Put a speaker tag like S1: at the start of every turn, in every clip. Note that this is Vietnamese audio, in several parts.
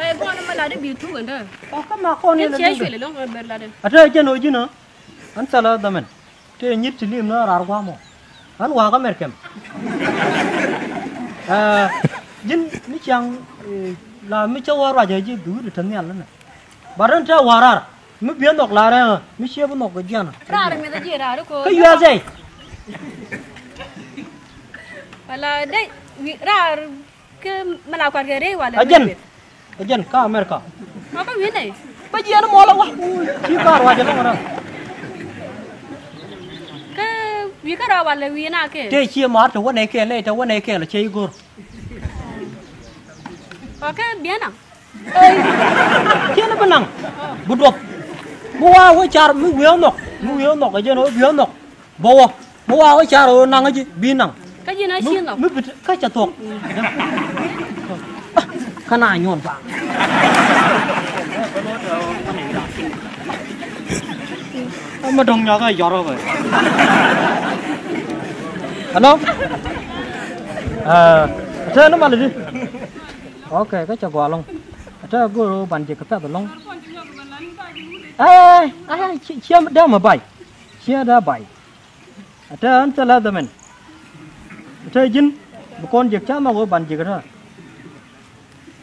S1: ai bon ma la de bi tu ganda
S2: o ka ma ko ne la
S1: che
S2: dinga
S1: shwe le long ber la de
S2: ata je no jina an sala damen te nyit tilim na rar kwa mo an wa ka merkem à jin mi chang là mi cho wa ra je ji du de tan yan na baran ta warar mi bien nok la ra mi che bu nok ga jana
S1: ra ra me da je ra ko
S2: ka yu zai
S1: wala de ra ke mana kwat ke re wala
S2: ajen ajen ka amerika
S1: ma ko wi nei
S2: ba ji an mo la wa ki ka ra je la
S1: ke wi ka ra wala wi na ke
S2: te chi ma ta wa ne ke le ta wa ne ke la che gor
S1: o ke bien na
S2: ke na banang bu dop bu wa wa char mi wi nok mi wi nok ga je no wi nok bo wa bu wa wa char o nang ji bi nang
S1: ka ji na chin no
S2: mi bit ka cha tok kana nyon ba mà đồng nhà cái gió rồi. Alo à thế nó mà đi ok, cái chả quả long thế cô bạn chỉ cái phép long ai ai ai chia đeo mà bảy chia ra bảy thế anh sẽ làm mình. Thế jin con việc cha mà cô bạn chỉ cái đó thế mà qua là chiếc biểu linh à mal qua luôn
S1: mal di long gor ti roi ka pe da long de chi ngula do ke chi jong ni cheng mi te li yo chi da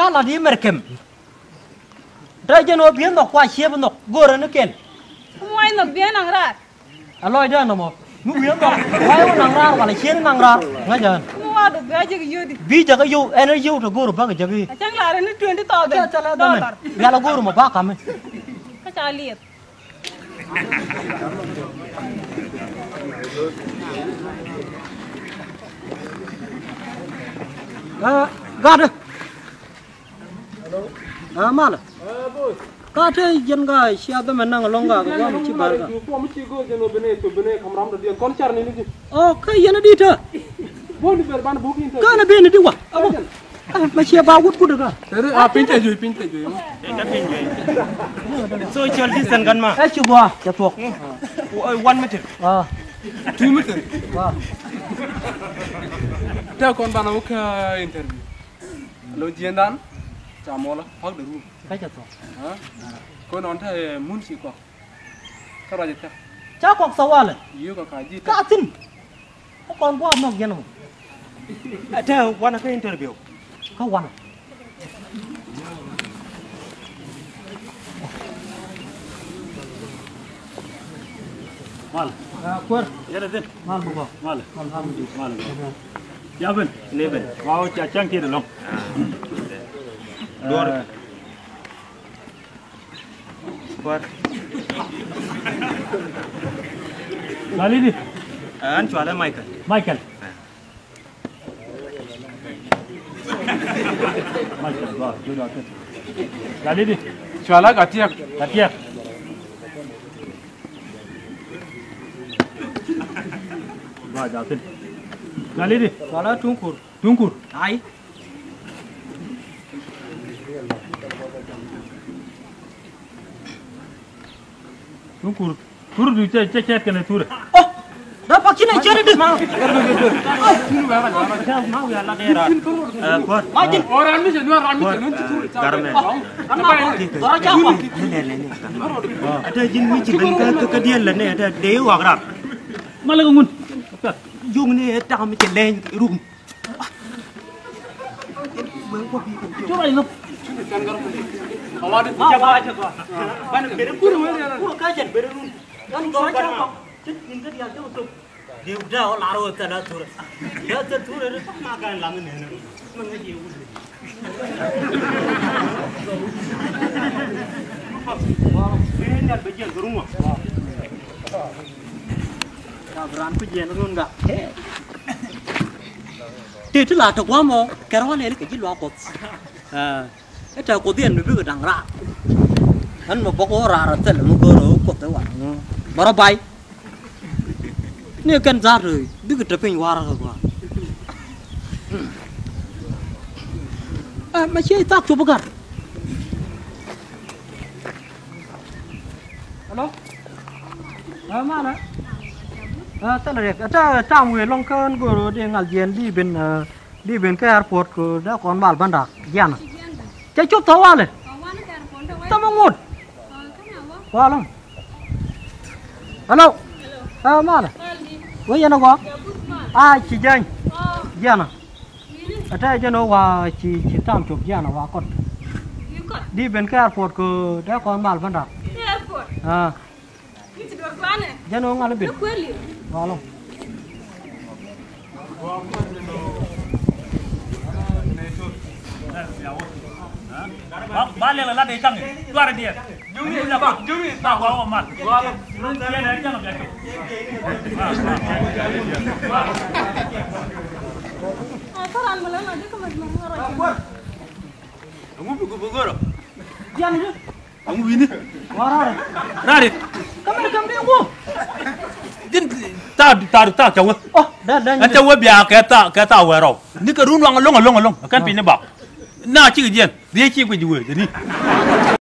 S2: cha là đi merkem. Thế cho nó biến nó qua xe nó gora nó kén
S1: mai no bien ang ra
S2: aloy đó nó mà nó biến nó quay nó nang ra hoặc là xe nó nang ra ngay giờ
S1: mu wa do ga je yo di
S2: bi jaga yo ene yo to goro ba jaga
S1: a chang la re ni 20000
S2: cha cha la da men ya la goro ma ba ka men
S1: ka cha liet.
S2: À ga đó à mà là ka te jen Ah, amala kate jenga siapa be menang longa ko wa mi barga
S3: ko mi ci go jeno bene to bene kam ram da kon charni ni
S2: o oh, kay ada
S3: dita boni ber ban bu kin
S2: kana bene di wa ah, ma siya ba wut kudaga
S3: tere a ah, pinte joy pinte joy da pinte joy
S4: social distance kan ma
S2: e eh, coba, bo ja tok
S4: hmm. 1 eh, meter.
S2: Ah.
S3: 2 meter?
S2: Ah.
S3: Ta kon bana ko interview. Lo jendan jiendan chamola hak de ru
S2: ka ja tok
S3: ha ko non ta mun si ko ka ra ta
S2: cha kok sawale
S3: yo ko ka ji ta
S2: ka tin. Ko kon bo nok yen mo
S4: ata wana ka interview
S2: ka wan
S4: mal.
S2: À quên.
S4: Yada den
S2: mal bu ko
S4: mal.
S2: Alhamdulillah
S4: mal. Ya ben ne ben waaw cha chang de long
S2: डोर पर
S4: लाली दी አንቺ
S2: አለ ማይከል ማይከል ማይከል ባ ዶላ ከት
S3: ላሊዲ ቻላ ጋቲያ
S2: ጋቲያ ባ ዳክል ላሊዲ ቻላ
S4: ቱንኩር ቱንኩር
S2: አይ
S4: Nu
S2: curut. Turul lui ce ce chiar că ne
S4: tură. Da, pa cine cere de mau? Mau ya la era. Pot.
S2: Ora
S3: nu se nu ora nu se nu tură. Carmen. Amma
S4: ora
S2: ce apa? Ne ne ne.
S4: Ada jin mi ci ben ka ka dia la ne ada deu
S2: agra. Malagungun.
S4: Jung ne ta mi ci len rum. Jangan berani pun jangan runggah. Jen
S2: ngun là Te quá la cái đó này kero le ke jilwa ko. cái trời cột tiền bi biết dang ra. mà mo boko ra ra một mo ko cột tới te mà nó bay nếu cần ra rồi, biết cái pin hoa ra quá À mà chơi tác chụp bakar. Alo. À mà nè. À ta là. Ta ta người long cơn của đi ngal jen đi bên ờ, đi bên cái airport của đã còn mal bandak. Giang. Chơi chụp thấu à lên. Ta mau ngột. Qua long. Alo. À mà nè. Với nó có. À chị Jane. Giang. À ta cho nó qua chị chị tam chụp Giang nó qua con. Đi bên cái airport của đã còn mal bandak. À. Ya, Jangan ngalo bil. Ngalo
S5: ba le la de jang duare dia. Jumi la ba jumi ba wa.
S6: Kamu Kamu
S2: ini. Wah,
S5: rare.
S2: Kamu rekam dia
S5: din ta ta ta cha wa
S2: Oh, dah.
S5: an cha wa bia ka ta ka ta wa ro ni ka run wa long long long kan pi ne ba na chi ge jen rie chi ge ju we ni